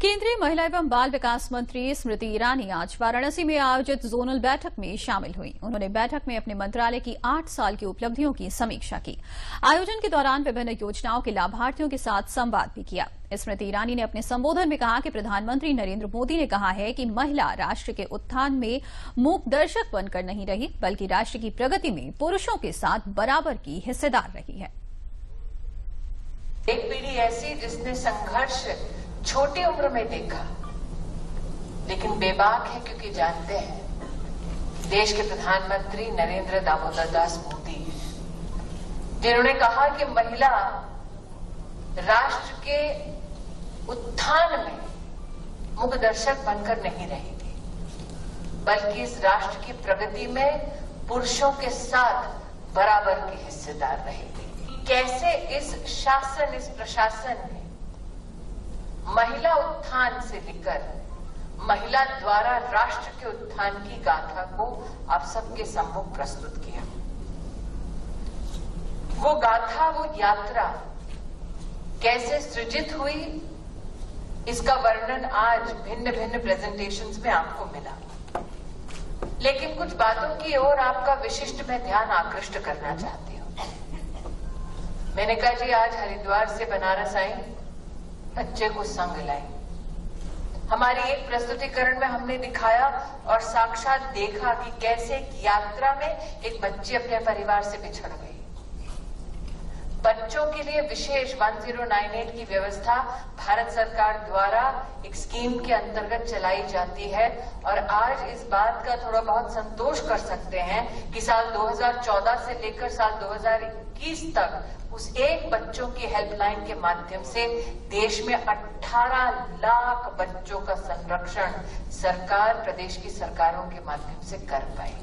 केंद्रीय महिला एवं बाल विकास मंत्री स्मृति ईरानी आज वाराणसी में आयोजित जोनल बैठक में शामिल हुई। उन्होंने बैठक में अपने मंत्रालय की आठ साल की उपलब्धियों की समीक्षा की। आयोजन के दौरान विभिन्न योजनाओं के लाभार्थियों के साथ संवाद भी किया। स्मृति ईरानी ने अपने संबोधन में कहा कि प्रधानमंत्री नरेंद्र मोदी ने कहा है कि महिला राष्ट्र के उत्थान में मूक दर्शक बनकर नहीं रही, बल्कि राष्ट्र की प्रगति में पुरुषों के साथ बराबर की हिस्सेदार रही है। एक पीढ़ी ऐसी जिसने संघर्ष छोटी उम्र में देखा। लेकिन बेबाक है क्योंकि जानते हैं, देश के प्रधानमंत्री नरेंद्र दामोदर दास मोदी, जिन्होंने कहा कि महिला राष्ट्र के उत्थान में मुखदर्शक बनकर नहीं रहेगी, बल्कि इस राष्ट्र की प्रगति में पुरुषों के साथ बराबर की हिस्सेदार रहेगी। कैसे इस शासन, इस प्रशासन ने महिला उत्थान से लेकर महिला द्वारा राष्ट्र के उत्थान की गाथा को आप सबके सम्मुख प्रस्तुत किया। वो गाथा, वो यात्रा कैसे सृजित हुई, इसका वर्णन आज भिन्न भिन्न प्रेजेंटेशंस में आपको मिला। लेकिन कुछ बातों की ओर आपका विशिष्ट मैं ध्यान आकृष्ट करना चाहती हूँ। मैंने कहा, जी, आज हरिद्वार से बनारस आई। बच्चे को संग लाए। हमारी एक प्रस्तुतिकरण में हमने दिखाया और साक्षात देखा कि कैसे एक यात्रा में एक बच्ची अपने परिवार से बिछड़ गई। बच्चों के लिए विशेष 1098 की व्यवस्था भारत सरकार द्वारा एक स्कीम के अंतर्गत चलाई जाती है। और आज इस बात का थोड़ा बहुत संतोष कर सकते हैं कि साल 2014 से लेकर साल 2021 तक उस एक बच्चों की हेल्पलाइन के माध्यम से देश में 18 लाख बच्चों का संरक्षण सरकार प्रदेश की सरकारों के माध्यम से कर पाई